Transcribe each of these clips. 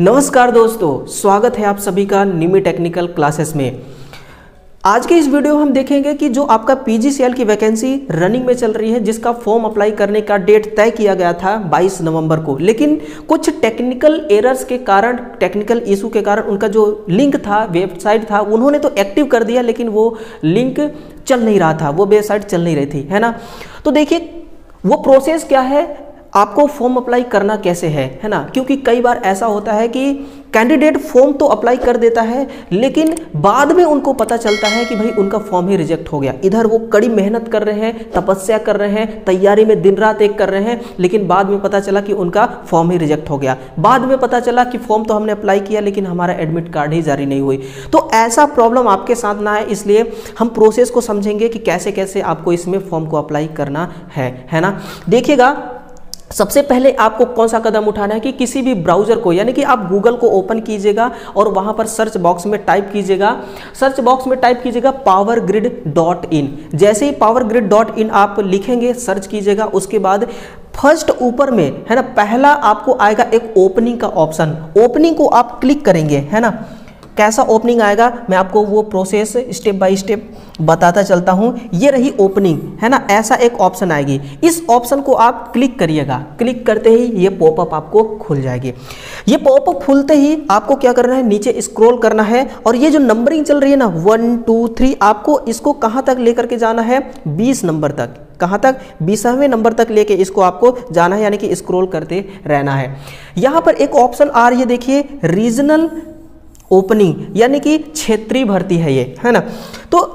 नमस्कार दोस्तों, स्वागत है आप सभी का निमी टेक्निकल क्लासेस में। आज के इस वीडियो में हम देखेंगे कि जो आपका पीजीसीएल की वैकेंसी रनिंग में चल रही है, जिसका फॉर्म अप्लाई करने का डेट तय किया गया था 22 नवंबर को। लेकिन कुछ टेक्निकल एरर्स के कारण, टेक्निकल इशू के कारण उनका जो लिंक था, वेबसाइट था, उन्होंने तो एक्टिव कर दिया, लेकिन वो लिंक चल नहीं रहा था, वो वेबसाइट चल नहीं रही थी, है ना? तो देखिए, वो प्रोसेस क्या है? आपको फॉर्म अप्लाई करना कैसे है है ना? क्योंकि कई बार ऐसा होता है कि कैंडिडेट फॉर्म तो अप्लाई कर देता है, लेकिन बाद में उनको पता चलता है कि भाई उनका फॉर्म ही रिजेक्ट हो गया। इधर वो कड़ी मेहनत कर रहे हैं, तपस्या कर रहे हैं, तैयारी में दिन रात एक कर रहे हैं, लेकिन बाद में पता चला कि उनका फॉर्म ही रिजेक्ट हो गया। बाद में पता चला कि फॉर्म तो हमने अप्लाई किया, लेकिन हमारा एडमिट कार्ड ही जारी नहीं हुई। तो ऐसा प्रॉब्लम आपके साथ ना है इसलिए हम प्रोसेस को समझेंगे कि कैसे कैसे आपको इसमें फॉर्म को अप्लाई करना है है ना? देखिएगा सबसे पहले आपको कौन सा कदम उठाना है कि किसी भी ब्राउज़र को, यानी कि आप गूगल को ओपन कीजिएगा और वहाँ पर सर्च बॉक्स में टाइप कीजिएगा। सर्च बॉक्स में टाइप कीजिएगा पावर ग्रिड डॉट इन जैसे ही पावर ग्रिड डॉट इन आप लिखेंगे, सर्च कीजिएगा, उसके बाद फ़र्स्ट ऊपर में, है ना, पहला आपको आएगा एक ओपनिंग का ऑप्शन। ओपनिंग को आप क्लिक करेंगे, है ना। कैसा ओपनिंग आएगा, मैं आपको वो प्रोसेस स्टेप बाय स्टेप बताता चलता हूँ। ये रही ओपनिंग है ना? ऐसा एक ऑप्शन आएगी। इस ऑप्शन को आप क्लिक करिएगा। क्लिक करते ही ये पॉपअप आपको खुल जाएगी। ये पॉपअप खुलते ही आपको क्या करना है? नीचे स्क्रॉल करना है और ये जो नंबरिंग चल रही है ना वन टू थ्री आपको इसको कहाँ तक लेकर के जाना है? बीस नंबर तक। कहाँ तक? बीसवें नंबर तक लेके इसको आपको जाना है, यानी कि स्क्रॉल करते रहना है। यहाँ पर एक ऑप्शन आ रही है, देखिए रीजनल ओपनिंग, यानी कि क्षेत्रीय भर्ती है ये, है ना? तो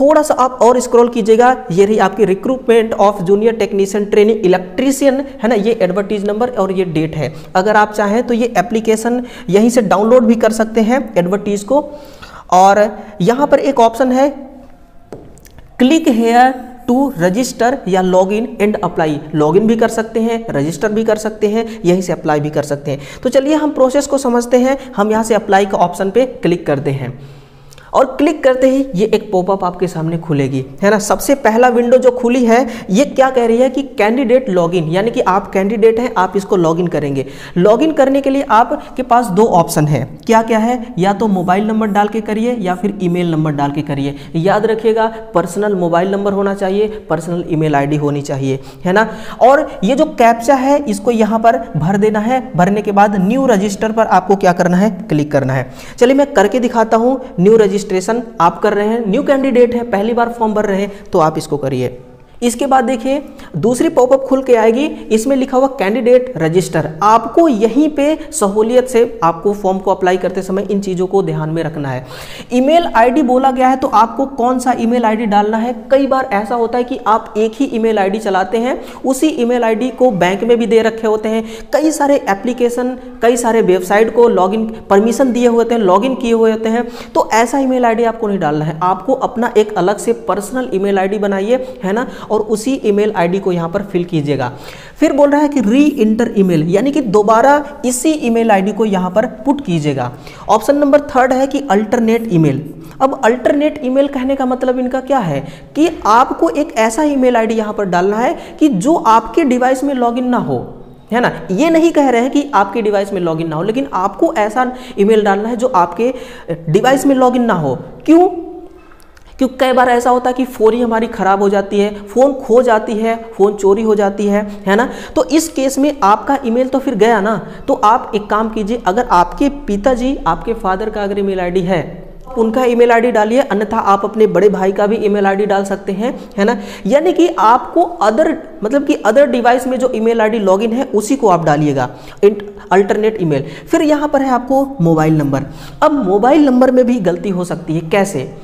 थोड़ा सा आप और स्क्रॉल कीजिएगा। ये रही आपकी recruitment of junior technician training electrician है ना? ये एडवर्टीज नंबर और ये डेट है। अगर आप चाहें तो ये एप्लीकेशन यहीं से डाउनलोड भी कर सकते हैं एडवर्टीज को। और यहाँ पर एक ऑप्शन है क्लिक हेयर टू रजिस्टर या log in and apply log in भी कर सकते हैं रजिस्टर भी कर सकते हैं, यहीं से अप्लाई भी कर सकते हैं। तो चलिए हम प्रोसेस को समझते हैं। हम यहाँ से अप्लाई का ऑप्शन पे क्लिक करते हैं। और क्लिक करते ही ये एक पॉपअप आपके सामने खुलेगी, है ना? सबसे पहला विंडो जो खुली है, ये क्या कह रही है कि कैंडिडेट लॉगिन यानी कि आप कैंडिडेट हैं, आप इसको लॉगिन करेंगे। लॉगिन करने के लिए आपके पास दो ऑप्शन है। क्या क्या है? या तो मोबाइल नंबर डाल के करिए, या फिर ईमेल नंबर डाल के करिए। याद रखिएगा पर्सनल मोबाइल नंबर होना चाहिए पर्सनल ईमेल आईडी होनी चाहिए, है ना? और ये जो कैप्चा है, इसको यहाँ पर भर देना है। भरने के बाद न्यू रजिस्टर पर आपको क्या करना है? क्लिक करना है। चलिए मैं करके दिखाता हूँ न्यू रजिस्टर रजिस्ट्रेशन आप कर रहे हैं न्यू कैंडिडेट है, पहली बार फॉर्म भर रहे हैं तो आप इसको करिए। इसके बाद देखिए, दूसरी पॉपअप खुल के आएगी। इसमें लिखा हुआ कैंडिडेट रजिस्टर आपको यहीं पे सहूलियत से आपको फॉर्म को अप्लाई करते समय इन चीज़ों को ध्यान में रखना है। ईमेल आईडी बोला गया है तो आपको कौन सा ईमेल आईडी डालना है? कई बार ऐसा होता है कि आप एक ही ईमेल आईडी चलाते हैं, उसी ईमेल आईडी को बैंक में भी दे रखे होते हैं। कई सारे एप्लीकेशन कई सारे वेबसाइट को लॉगिन परमिशन दिए हुए होते हैं लॉगिन किए हुए होते हैं। तो ऐसा ईमेल आईडी आपको नहीं डालना है। आपको अपना एक अलग से पर्सनल ईमेल आईडी बनाइए, है ना? और उसी ईमेल आईडी को यहाँ पर फिल कीजिएगा। फिर बोल रहा है कि री इंटर ईमेल यानी कि दोबारा इसी ईमेल आईडी को यहाँ पर पुट कीजिएगा। ऑप्शन नंबर थर्ड है कि अल्टरनेट ईमेल अब अल्टरनेट ईमेल कहने का मतलब इनका क्या है? कि आपको एक ऐसा ईमेल आईडी यहाँ पर डालना है कि जो आपके डिवाइस में लॉगिन ना हो, है ना? ये नहीं कह रहे हैं कि आपके डिवाइस में लॉगिन ना हो, लेकिन आपको ऐसा ईमेल डालना है जो आपके डिवाइस में लॉगिन ना हो। क्यों? क्योंकि कई बार ऐसा होता है कि फ़ोन ही हमारी ख़राब हो जाती है, फ़ोन खो जाती है, फ़ोन चोरी हो जाती है है ना? तो इस केस में आपका ईमेल तो फिर गया ना? तो आप एक काम कीजिए, अगर आपके पिताजी, आपके फादर का अगर ईमेल आईडी है, उनका ईमेल आईडी डालिए, अन्यथा आप अपने बड़े भाई का भी ईमेल आईडी डाल सकते हैं, है ना? यानी कि आपको अदर मतलब कि अदर डिवाइस में जो ईमेल आईडी लॉगिन है, उसी को आप डालिएगा। Alternate email. फिर यहाँ पर है आपको मोबाइल नंबर। अब मोबाइल नंबर में भी गलती हो सकती है। कैसे?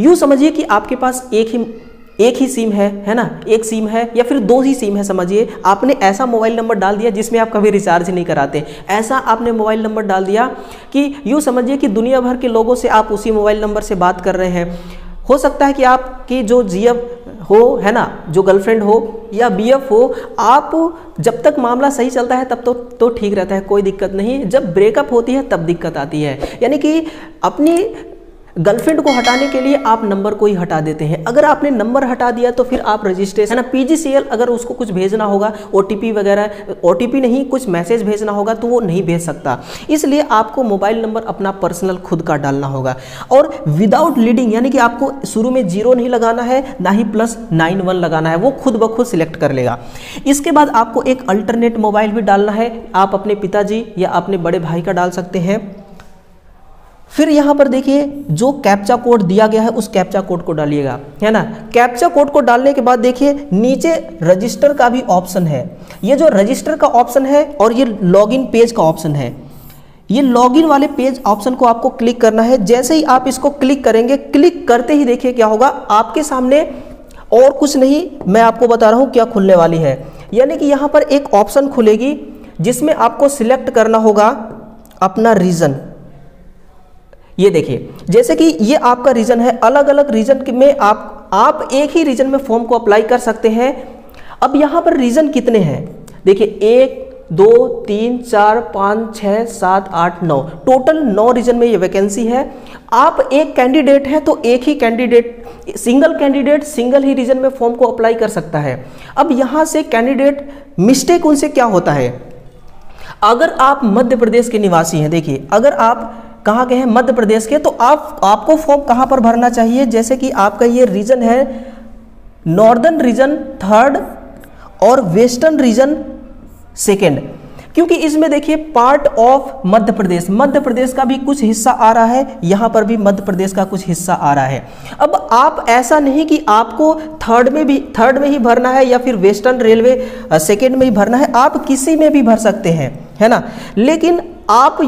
यूँ समझिए कि आपके पास एक ही एक ही सिम है है ना? एक सिम है या फिर दो ही सिम है समझिए। आपने ऐसा मोबाइल नंबर डाल दिया जिसमें आप कभी रिचार्ज नहीं कराते। ऐसा आपने मोबाइल नंबर डाल दिया कि यूँ समझिए कि दुनिया भर के लोगों से आप उसी मोबाइल नंबर से बात कर रहे हैं। हो सकता है कि आपकी जो जी हो, है ना? जो गर्लफ्रेंड हो या बी हो, आप जब तक मामला सही चलता है तब तो तो ठीक रहता है, कोई दिक्कत नहीं। जब ब्रेकअप होती है तब दिक्कत आती है। यानी कि अपनी गर्लफ्रेंड को हटाने के लिए आप नंबर को ही हटा देते हैं। अगर आपने नंबर हटा दिया तो फिर आप रजिस्ट्रेशन ना पीजीसीएल अगर उसको कुछ भेजना होगा ओटीपी वगैरह ओटीपी नहीं, कुछ मैसेज भेजना होगा तो वो नहीं भेज सकता। इसलिए आपको मोबाइल नंबर अपना पर्सनल खुद का डालना होगा। और विदाउट लीडिंग यानी कि आपको शुरू में ज़ीरो नहीं लगाना है, ना ही प्लस नाइन वन लगाना है, वो खुद ब खुद सिलेक्ट कर लेगा। इसके बाद आपको एक अल्टरनेट मोबाइल भी डालना है। आप अपने पिताजी या अपने बड़े भाई का डाल सकते हैं। फिर यहाँ पर देखिए, जो कैप्चा कोड दिया गया है, उस कैप्चा कोड को डालिएगा, है ना? कैप्चा कोड को डालने के बाद देखिए, नीचे रजिस्टर का भी ऑप्शन है। ये जो रजिस्टर का ऑप्शन है और ये लॉगिन पेज का ऑप्शन है। ये लॉगिन वाले पेज ऑप्शन को आपको क्लिक करना है। जैसे ही आप इसको क्लिक करेंगे क्लिक करते ही देखिए क्या होगा, आपके सामने और कुछ नहीं, मैं आपको बता रहा हूँ क्या खुलने वाली है। यानी कि यहाँ पर एक ऑप्शन खुलेगी, जिसमें आपको सिलेक्ट करना होगा अपना रीज़न ये देखिए, जैसे कि ये आपका रीजन है अलग अलग रीजन में आप आप एक ही रीजन में फॉर्म को अप्लाई कर सकते हैं। अब यहाँ पर रीजन कितने हैं? देखिए, एक, दो, तीन, चार, पाँच छः सात, आठ, नौ। टोटल नौ रीजन में ये वैकेंसी है। आप एक कैंडिडेट हैं तो एक ही कैंडिडेट सिंगल कैंडिडेट सिंगल ही रीजन में फॉर्म को अप्लाई कर सकता है। अब यहाँ से कैंडिडेट मिस्टेक उनसे क्या होता है? अगर आप मध्य प्रदेश के निवासी हैं, देखिए, अगर आप कहाँ के हैं? मध्य प्रदेश के। तो आप, आपको फॉर्म कहाँ पर भरना चाहिए? जैसे कि आपका ये रीजन है नॉर्दर्न रीजन थर्ड और वेस्टर्न रीजन सेकेंड क्योंकि इसमें देखिए पार्ट ऑफ़ मध्य प्रदेश। मध्य प्रदेश का भी कुछ हिस्सा आ रहा है, यहाँ पर भी मध्य प्रदेश का कुछ हिस्सा आ रहा है। अब आप ऐसा नहीं कि आपको थर्ड में भी थर्ड में ही भरना है या फिर वेस्टर्न रेलवे सेकेंड में ही भरना है। आप किसी में भी भर सकते हैं, है ना? लेकिन आप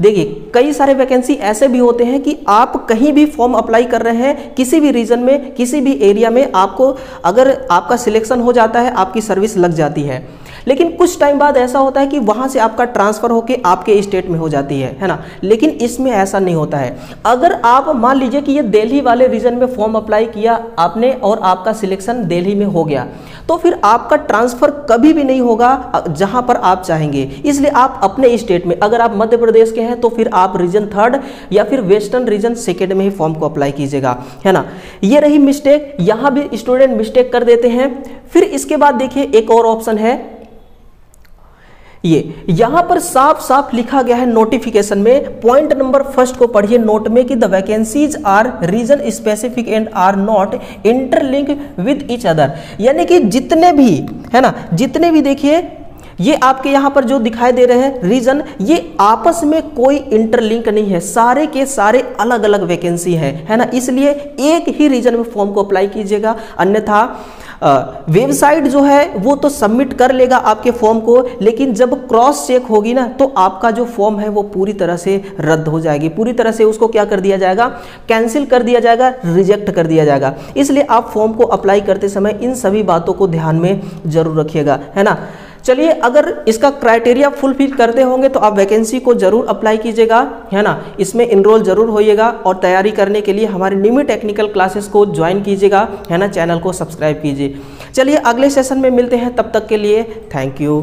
देखिए, कई सारे वैकेंसी ऐसे भी होते हैं कि आप कहीं भी फॉर्म अप्लाई कर रहे हैं, किसी भी रीजन में, किसी भी एरिया में आपको, अगर आपका सिलेक्शन हो जाता है, आपकी सर्विस लग जाती है। लेकिन कुछ टाइम बाद ऐसा होता है कि वहाँ से आपका ट्रांसफ़र होकर आपके स्टेट में हो जाती है है ना? लेकिन इसमें ऐसा नहीं होता है। अगर आप मान लीजिए कि ये दिल्ली वाले रीजन में फॉर्म अप्लाई किया आपने और आपका सिलेक्शन दिल्ली में हो गया तो फिर आपका ट्रांसफ़र कभी भी नहीं होगा जहाँ पर आप चाहेंगे। इसलिए आप अपने स्टेट में, अगर आप मध्य प्रदेश के हैं तो फिर आप रीजन थर्ड या फिर वेस्टर्न रीजन सेकेंड में ही फॉर्म को अप्लाई कीजिएगा, है ना? ये रही मिस्टेक यहाँ भी स्टूडेंट मिस्टेक कर देते हैं। फिर इसके बाद देखिए, एक और ऑप्शन है ये, यहाँ पर साफ़ साफ़ लिखा गया है नोटिफिकेशन में पॉइंट नंबर फ़र्स्ट को पढ़िए नोट में कि the vacancies are region specific and are not interlink with each other यानी कि जितने भी, है ना, जितने भी देखिए ये आपके यहाँ पर जो दिखाई दे रहे हैं रीजन ये आपस में कोई इंटरलिंक नहीं है। सारे के सारे अलग अलग वैकेंसी है है ना? इसलिए एक ही रीजन में फॉर्म को अप्लाई कीजिएगा। अन्यथा वेबसाइट जो है, वो तो सबमिट कर लेगा आपके फॉर्म को, लेकिन जब क्रॉस चेक होगी ना तो आपका जो फॉर्म है, वो पूरी तरह से रद्द हो जाएगी। पूरी तरह से उसको क्या कर दिया जाएगा? कैंसिल कर दिया जाएगा रिजेक्ट कर दिया जाएगा। इसलिए आप फॉर्म को अप्लाई करते समय इन सभी बातों को ध्यान में ज़रूर रखिएगा, है ना? चलिए, अगर इसका क्राइटेरिया फुलफिल करते होंगे तो आप वैकेंसी को ज़रूर अप्लाई कीजिएगा, है ना? इसमें इनरोल ज़रूर होइएगा और तैयारी करने के लिए हमारे निमी टेक्निकल क्लासेस को ज्वाइन कीजिएगा, है ना? चैनल को सब्सक्राइब कीजिए। चलिए, अगले सेशन में मिलते हैं, तब तक के लिए थैंक यू